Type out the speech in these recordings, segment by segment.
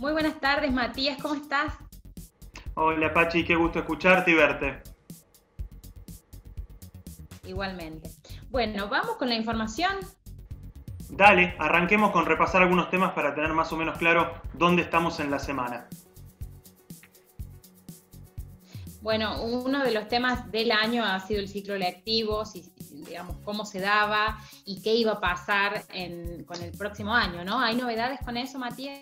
Muy buenas tardes, Matías, ¿cómo estás? Hola, Pachi, qué gusto escucharte y verte. Igualmente. Bueno, vamos con la información. Dale, arranquemos con repasar algunos temas para tener más o menos claro dónde estamos en la semana. Bueno, uno de los temas del año ha sido el ciclo lectivo, si, digamos, cómo se daba y qué iba a pasar con el próximo año, ¿no? ¿Hay novedades con eso, Matías?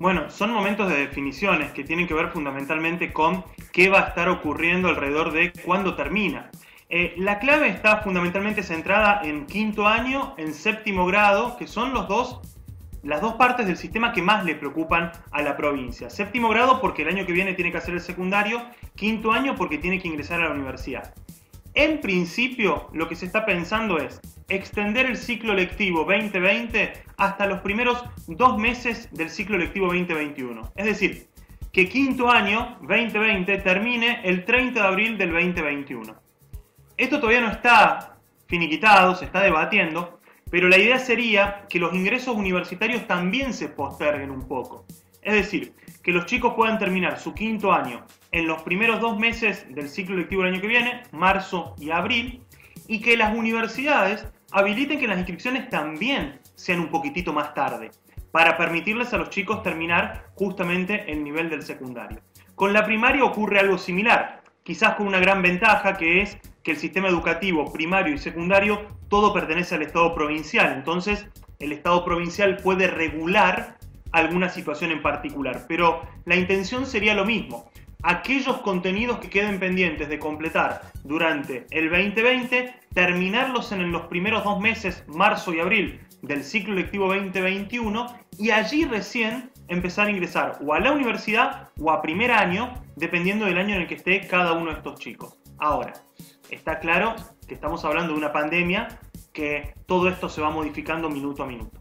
Bueno, son momentos de definiciones que tienen que ver fundamentalmente con qué va a estar ocurriendo alrededor de cuándo termina. Eh, la clave está fundamentalmente centrada en quinto año, en séptimo grado, que son los dos, las dos partes del sistema que más le preocupan a la provincia. Séptimo grado porque el año que viene tiene que hacer el secundario, quinto año porque tiene que ingresar a la universidad. En principio, lo que se está pensando es extender el ciclo lectivo 2020 hasta los primeros dos meses del ciclo lectivo 2021. Es decir, que quinto año 2020 termine el 30 de abril del 2021. Esto todavía no está finiquitado, se está debatiendo, pero la idea sería que los ingresos universitarios también se posterguen un poco. Es decir, que los chicos puedan terminar su quinto año en los primeros dos meses del ciclo lectivo del año que viene, marzo y abril, y que las universidades habiliten que las inscripciones también sean un poquitito más tarde, para permitirles a los chicos terminar justamente el nivel del secundario. Con la primaria ocurre algo similar, quizás con una gran ventaja que es que el sistema educativo primario y secundario todo pertenece al Estado provincial. Entonces, el Estado provincial puede regular alguna situación en particular. Pero la intención sería lo mismo. Aquellos contenidos que queden pendientes de completar durante el 2020, terminarlos en los primeros dos meses, marzo y abril del ciclo lectivo 2021, y allí recién empezar a ingresar o a la universidad o a primer año, dependiendo del año en el que esté cada uno de estos chicos. Ahora, está claro que estamos hablando de una pandemia que todo esto se va modificando minuto a minuto.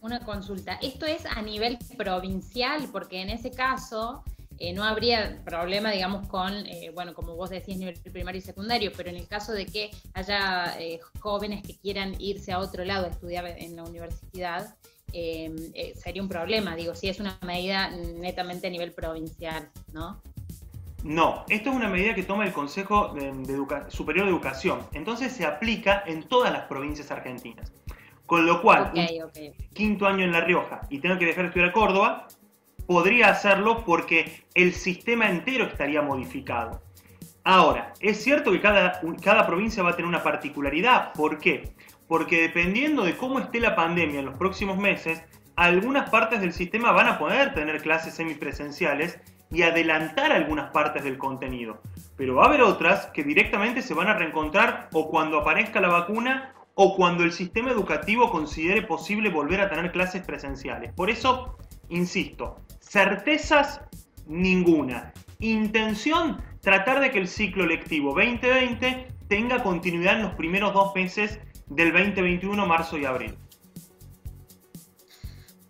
Una consulta, ¿esto es a nivel provincial? Porque en ese caso eh, no habría problema, digamos, con, eh, bueno, como vos decís, nivel primario y secundario, pero en el caso de que haya eh, jóvenes que quieran irse a otro lado a estudiar en la universidad, sería un problema, digo, si es una medida netamente a nivel provincial, ¿no? No, esto es una medida que toma el Consejo Superior de Educación, entonces se aplica en todas las provincias argentinas. Con lo cual, quinto año en La Rioja y tengo que dejar de estudiar a Córdoba, podría hacerlo porque el sistema entero estaría modificado. Ahora, es cierto que cada, cada provincia va a tener una particularidad. ¿Por qué? Porque dependiendo de cómo esté la pandemia en los próximos meses, algunas partes del sistema van a poder tener clases semipresenciales y adelantar algunas partes del contenido. Pero va a haber otras que directamente se van a reencontrar o cuando aparezca la vacuna o cuando el sistema educativo considere posible volver a tener clases presenciales. Por eso, insisto, certezas ninguna. Intención, tratar de que el ciclo lectivo 2020 tenga continuidad en los primeros dos meses del 2021, marzo y abril.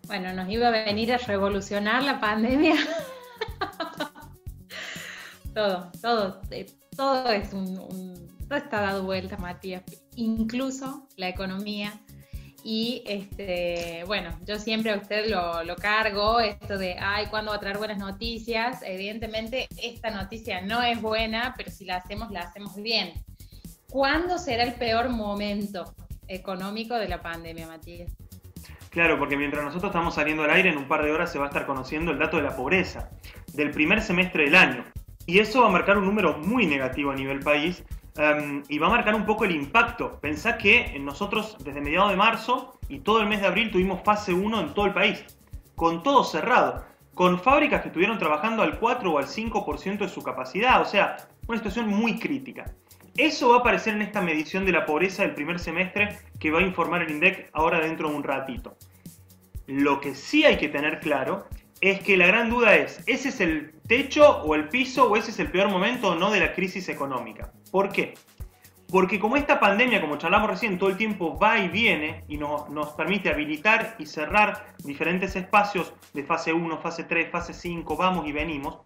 Bueno, nos iba a venir a revolucionar la pandemia. todo, todo, eh, todo es un todo está dado vuelta, Matías, incluso la economía. Y este, bueno, yo siempre a usted lo, cargo, esto de, ay, ¿cuándo va a traer buenas noticias? Evidentemente, esta noticia no es buena, pero si la hacemos, la hacemos bien. ¿Cuándo será el peor momento económico de la pandemia, Matías? Claro, porque mientras nosotros estamos saliendo al aire, en un par de horas se va a estar conociendo el dato de la pobreza del primer semestre del año. Y eso va a marcar un número muy negativo a nivel país, Em, y va a marcar un poco el impacto. Pensá que nosotros desde mediados de marzo y todo el mes de abril tuvimos fase 1 en todo el país, con todo cerrado, con fábricas que estuvieron trabajando al 4 o al 5% de su capacidad, o sea, una situación muy crítica. Eso va a aparecer en esta medición de la pobreza del primer semestre que va a informar el INDEC ahora dentro de un ratito. Lo que sí hay que tener claro es que la gran duda es, ¿ese es el techo o el piso o ese es el peor momento o no de la crisis económica? ¿Por qué? Porque como esta pandemia, como charlamos recién, todo el tiempo va y viene y nos permite habilitar y cerrar diferentes espacios de fase 1, fase 3, fase 5, vamos y venimos,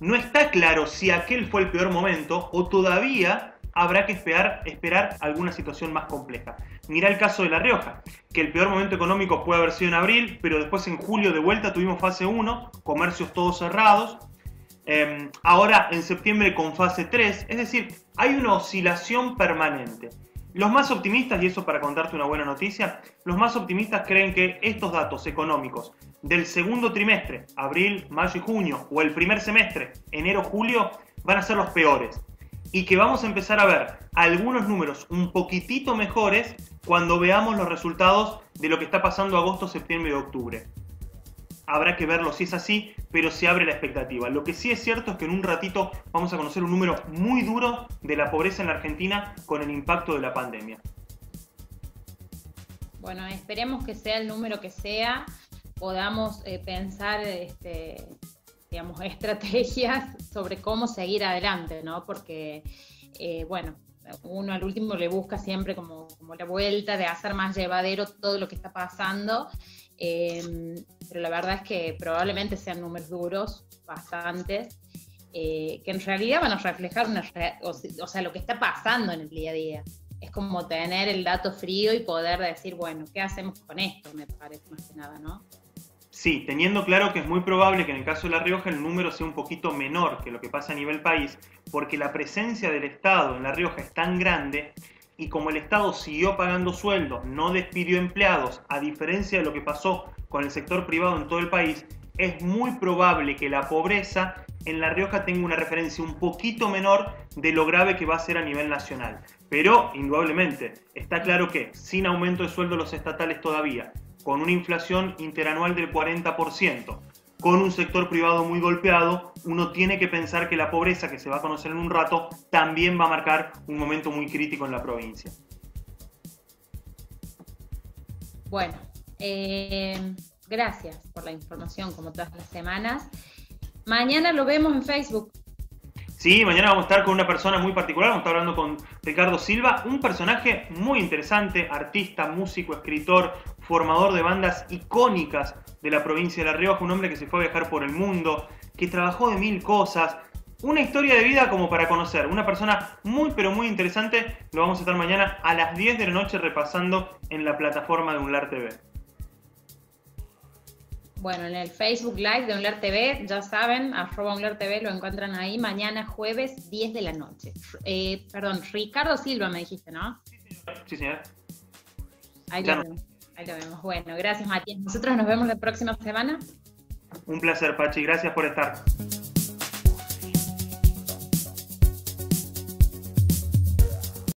no está claro si aquel fue el peor momento o todavía habrá que esperar, esperar alguna situación más compleja. Mira el caso de La Rioja, que el peor momento económico puede haber sido en abril, pero después en julio de vuelta tuvimos fase 1, comercios todos cerrados. Em, ahora en septiembre con fase 3, es decir, hay una oscilación permanente. Los más optimistas, y eso para contarte una buena noticia, los más optimistas creen que estos datos económicos del segundo trimestre, abril, mayo y junio, o el primer semestre, enero, julio, van a ser los peores. Y que vamos a empezar a ver algunos números un poquitito mejores cuando veamos los resultados de lo que está pasando agosto, septiembre y octubre. Habrá que verlo si es así, pero se abre la expectativa. Lo que sí es cierto es que en un ratito vamos a conocer un número muy duro de la pobreza en la Argentina con el impacto de la pandemia. Bueno, esperemos que sea el número que sea, podamos eh, pensar este, digamos, estrategias sobre cómo seguir adelante, ¿no? Porque, eh, bueno, uno al último le busca siempre como, como, la vuelta de hacer más llevadero todo lo que está pasando, eh, pero la verdad es que probablemente sean números duros, bastantes, eh, que en realidad van a reflejar una, o, o sea, lo que está pasando en el día a día. Es como tener el dato frío y poder decir, bueno, ¿qué hacemos con esto? Me parece más que nada, ¿no? Sí, teniendo claro que es muy probable que en el caso de La Rioja el número sea un poquito menor que lo que pasa a nivel país, porque la presencia del Estado en La Rioja es tan grande y como el Estado siguió pagando sueldos, no despidió empleados, a diferencia de lo que pasó con el sector privado en todo el país, es muy probable que la pobreza en La Rioja tenga una referencia un poquito menor de lo grave que va a ser a nivel nacional. Pero, indudablemente, está claro que sin aumento de sueldo los estatales todavía, con una inflación interanual del 40%, con un sector privado muy golpeado, uno tiene que pensar que la pobreza, que se va a conocer en un rato, también va a marcar un momento muy crítico en la provincia. Bueno, eh, gracias por la información como todas las semanas. Mañana lo vemos en Facebook. Sí, mañana vamos a estar con una persona muy particular, vamos a estar hablando con Ricardo Silva, un personaje muy interesante, artista, músico, escritor, formador de bandas icónicas de la provincia de La Rioja, un hombre que se fue a viajar por el mundo, que trabajó de mil cosas, una historia de vida como para conocer, una persona muy pero muy interesante, lo vamos a estar mañana a las 10 de la noche repasando en la plataforma de Unlar TV. Bueno, en el Facebook Live de Unlar TV, ya saben, arroba Unlar TV, lo encuentran ahí mañana jueves 10 de la noche. Eh, perdón, Ricardo Silva me dijiste, ¿no? Sí, señor. Ahí lo, vemos, ahí lo vemos. Bueno, gracias Matías. Nosotros nos vemos la próxima semana. Un placer, Pachi. Gracias por estar.